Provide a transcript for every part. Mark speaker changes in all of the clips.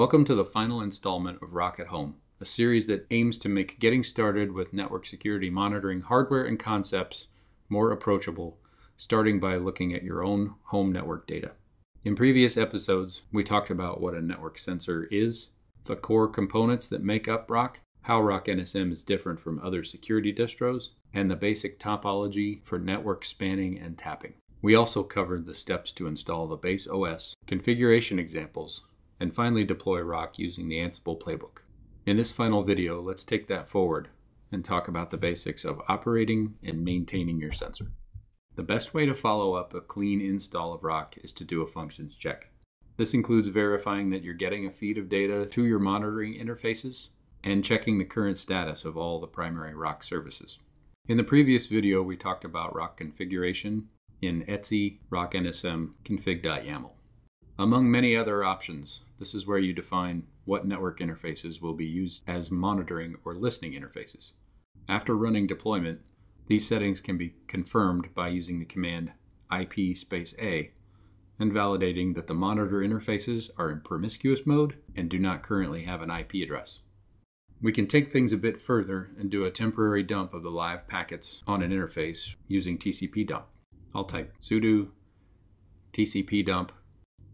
Speaker 1: Welcome to the final installment of Rock at Home, a series that aims to make getting started with network security monitoring hardware and concepts more approachable, starting by looking at your own home network data. In previous episodes, we talked about what a network sensor is, the core components that make up Rock, how Rock NSM is different from other security distros, and the basic topology for network spanning and tapping. We also covered the steps to install the base OS, configuration examples, and finally deploy Rock using the Ansible playbook. In this final video, let's take that forward and talk about the basics of operating and maintaining your sensor. The best way to follow up a clean install of Rock is to do a functions check. This includes verifying that you're getting a feed of data to your monitoring interfaces and checking the current status of all the primary Rock services. In the previous video, we talked about Rock configuration in etc rocknsm config.yaml. Among many other options, this is where you define what network interfaces will be used as monitoring or listening interfaces. After running deployment, these settings can be confirmed by using the command IP space A and validating that the monitor interfaces are in promiscuous mode and do not currently have an IP address. We can take things a bit further and do a temporary dump of the live packets on an interface using TCP dump. I'll type sudo TCP dump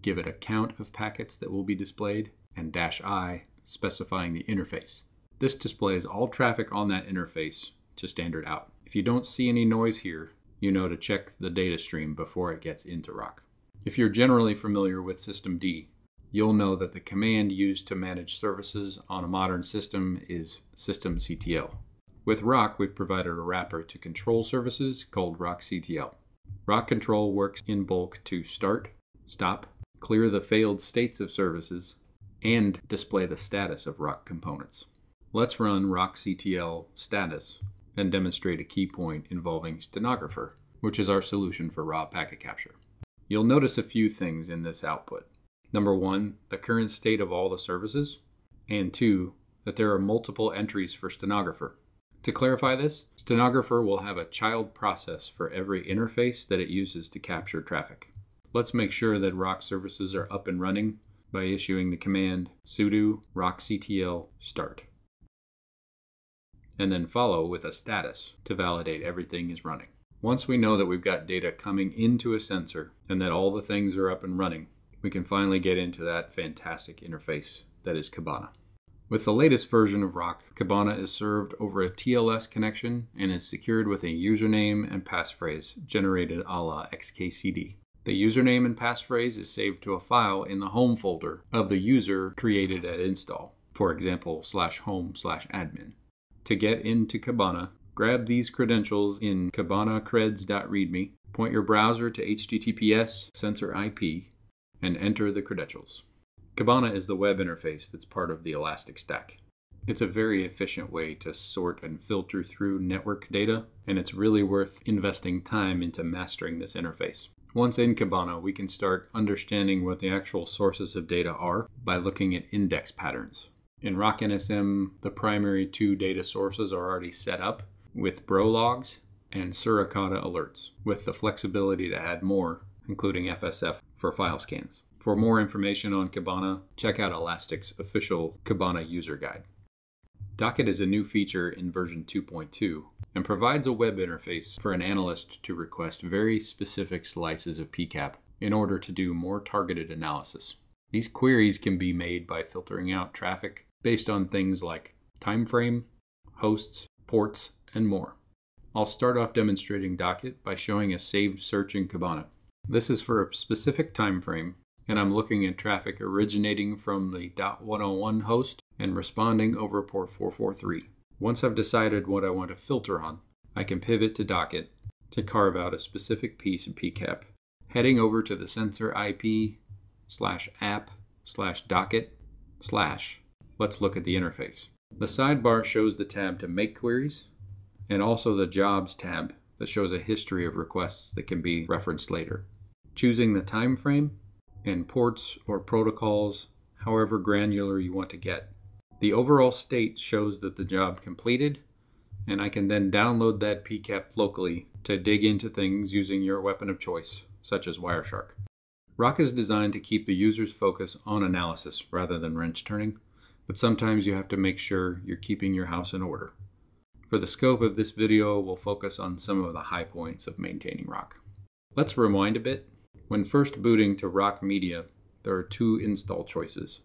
Speaker 1: give it a count of packets that will be displayed, and dash i specifying the interface. This displays all traffic on that interface to standard out. If you don't see any noise here, you know to check the data stream before it gets into Rock. If you're generally familiar with systemd, you'll know that the command used to manage services on a modern system is systemctl. With Rock, we've provided a wrapper to control services called ROCCTL. Rock control works in bulk to start, stop, clear the failed states of services, and display the status of Rock components. Let's run ROCCTL status and demonstrate a key point involving Stenographer, which is our solution for raw packet capture. You'll notice a few things in this output. Number one, the current state of all the services, and two, that there are multiple entries for Stenographer. To clarify this, Stenographer will have a child process for every interface that it uses to capture traffic. Let's make sure that Rock services are up and running by issuing the command sudo rockctl start. And then follow with a status to validate everything is running. Once we know that we've got data coming into a sensor and that all the things are up and running, we can finally get into that fantastic interface that is Kibana. With the latest version of Rock, Kibana is served over a TLS connection and is secured with a username and passphrase generated a la XKCD. The username and passphrase is saved to a file in the home folder of the user created at install, for example, slash home slash admin. To get into Kibana, grab these credentials in kibanacreds.readme, point your browser to HTTPS sensor IP, and enter the credentials. Kibana is the web interface that's part of the Elastic Stack. It's a very efficient way to sort and filter through network data, and it's really worth investing time into mastering this interface. Once in Kibana, we can start understanding what the actual sources of data are by looking at index patterns. In Rock NSM, the primary two data sources are already set up with bro logs and Suricata alerts, with the flexibility to add more, including FSF for file scans. For more information on Kibana, check out Elastic's official Kibana user guide. Docket is a new feature in version 2.2 and provides a web interface for an analyst to request very specific slices of PCAP in order to do more targeted analysis. These queries can be made by filtering out traffic based on things like time frame, hosts, ports, and more. I'll start off demonstrating Docket by showing a saved search in Kibana. This is for a specific time frame, and I'm looking at traffic originating from the .101 host and responding over port 443. Once I've decided what I want to filter on, I can pivot to Docket to carve out a specific piece of PCAP, heading over to the sensor IP slash app slash docket slash. Let's look at the interface. The sidebar shows the tab to make queries and also the jobs tab that shows a history of requests that can be referenced later. Choosing the time frame and ports or protocols, however granular you want to get, the overall state shows that the job completed, and I can then download that PCAP locally to dig into things using your weapon of choice, such as Wireshark. Rock is designed to keep the user's focus on analysis rather than wrench turning, but sometimes you have to make sure you're keeping your house in order. For the scope of this video, we'll focus on some of the high points of maintaining Rock. Let's rewind a bit. When first booting to Rock Media, there are two install choices,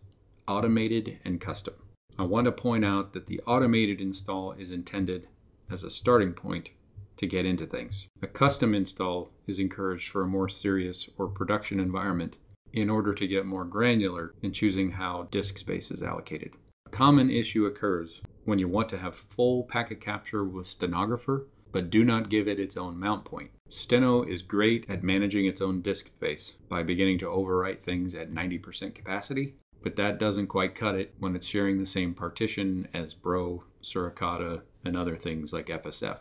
Speaker 1: automated and custom. I want to point out that the automated install is intended as a starting point to get into things. A custom install is encouraged for a more serious or production environment in order to get more granular in choosing how disk space is allocated. A common issue occurs when you want to have full packet capture with stenographer, but do not give it its own mount point. Steno is great at managing its own disk space by beginning to overwrite things at 90% capacity, but that doesn't quite cut it when it's sharing the same partition as Bro, Suricata, and other things like FSF.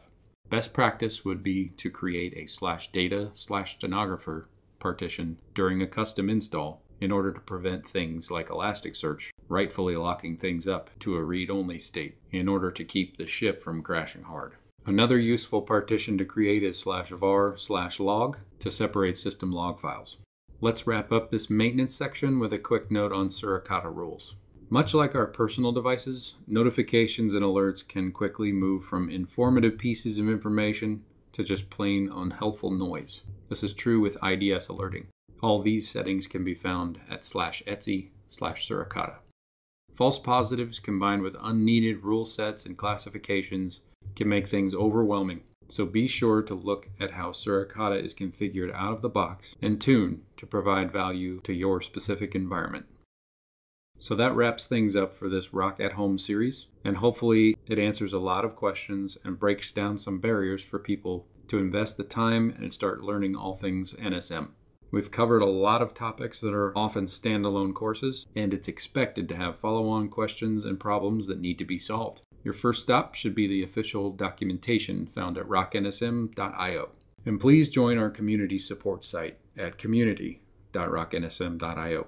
Speaker 1: Best practice would be to create a slash data slash stenographer partition during a custom install in order to prevent things like Elasticsearch rightfully locking things up to a read-only state in order to keep the ship from crashing hard. Another useful partition to create is slash var slash log to separate system log files. Let's wrap up this maintenance section with a quick note on Suricata rules. Much like our personal devices, notifications and alerts can quickly move from informative pieces of information to just plain unhelpful noise. This is true with IDS alerting. All these settings can be found at slash etsy slash suricata. False positives combined with unneeded rule sets and classifications can make things overwhelming. So be sure to look at how Suricata is configured out of the box and tune to provide value to your specific environment. So that wraps things up for this Rock at Home series, and hopefully it answers a lot of questions and breaks down some barriers for people to invest the time and start learning all things NSM. We've covered a lot of topics that are often standalone courses, and it's expected to have follow on questions and problems that need to be solved. Your first stop should be the official documentation found at rocknsm.io. And please join our community support site at community.rocknsm.io.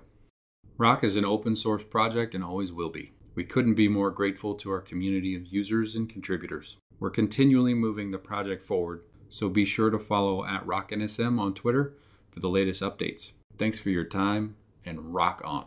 Speaker 1: Rock is an open source project and always will be. We couldn't be more grateful to our community of users and contributors. We're continually moving the project forward, so be sure to follow at RockNSM on Twitter for the latest updates. Thanks for your time and rock on.